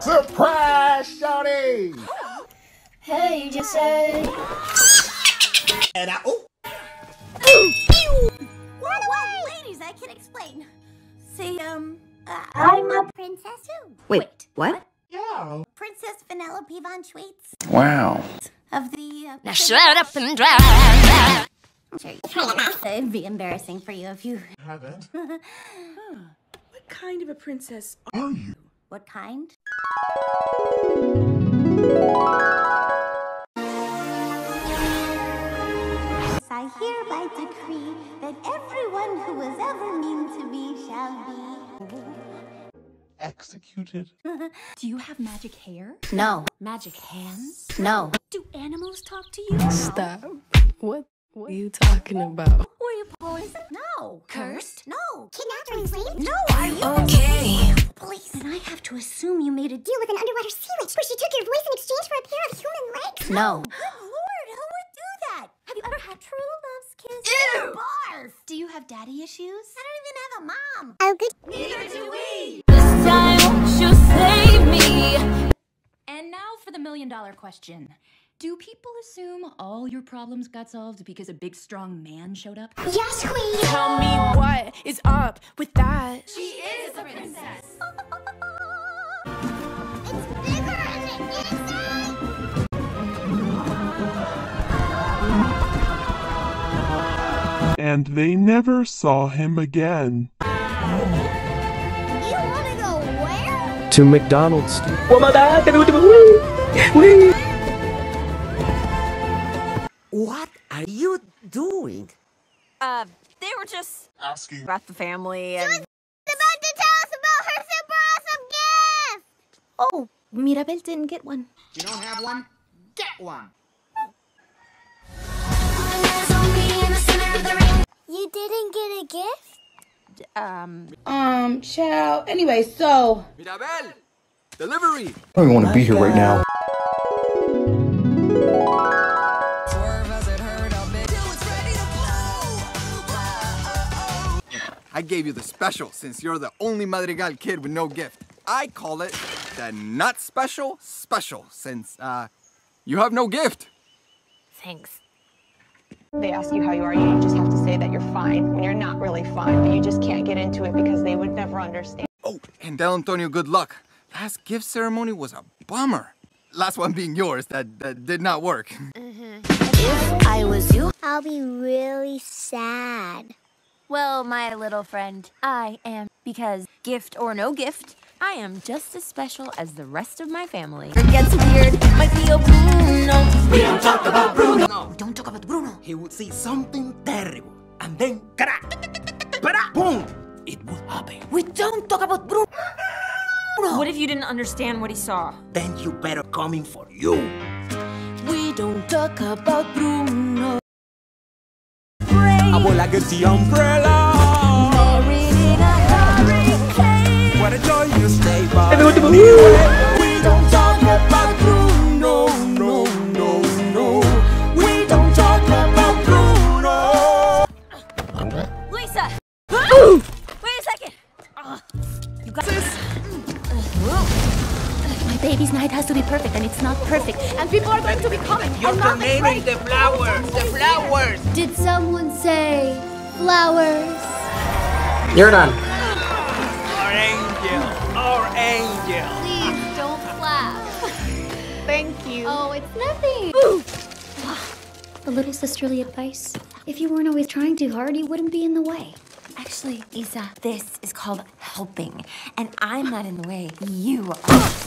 Surprise, Shawty! Hey, you just say. And I, oh, What? What? Ladies, I can explain. Say, um, uh, I'm a princess who? Wait, what? yeah. Princess Vanellope von Schweetz Wow. of the. Uh, Now shut up and drive. Sure, it'd be embarrassing for you if you. Haven't. What kind of a princess Are you? What kind? I hereby decree that everyone who was ever mean to me shall be. Executed. Do you have magic hair? No, Magic hands? no. Do animals talk to you? Stop. What? What are you talking about? Were you poisoned? No. Cursed? Assume you made a deal with an underwater sea witch where she took your voice in exchange for a pair of human legs. No. Good lord, who would do that? Have you ever had true love's kiss? Ew! Barf! Do you have daddy issues? I don't even have a mom. Oh, good. Neither do we. This time she'll save me. And now for the million dollar question. Do people assume all your problems got solved because a big strong man showed up? Yes, queen. Tell me what is up with that? It's and they never saw him again. To go where? to McDonald's. What are you doing? Uh, they were just Asking. about the family and. About to tell us about her super awesome gift. Oh, Mirabel didn't get one. You don't have one? Get one. You didn't get a gift? Um, Um, child. Anyway, so Mirabel! Delivery! I don't even want to be here right now. I gave you the special since you're the only Madrigal kid with no gift. I call it the not special special since, uh, you have no gift. thanks. They ask you how you are, you just have to say that you're fine when you're not really fine, but you just can't get into it because they would never understand. Oh, and Del Antonio, good luck. Last gift ceremony was a bummer. Last one being yours, that, that did not work. If I was you, I'll be really sad. well, my little friend, I am because gift or no gift, I am just as special as the rest of my family. It gets weird, might be a Bruno. We don't talk about Bruno. No, Don't talk about Bruno. he would see something terrible, and then crack, crack, uh, boom, it would happen. We don't talk about Bruno. What if you didn't understand what he saw? Then you better coming for you. We don't talk about Bruno. I will like the umbrella. Baby's night has to be perfect, and it's not perfect. And people are going to be coming. You're I'm not tornadoing the flowers, the flowers. Did someone say flowers? You're done. Angel. Please don't clap. Thank you. Oh, it's nothing. A little sisterly advice. If you weren't always trying too hard, you wouldn't be in the way. Actually, Isa, this is called helping. And I'm not in the way. You are.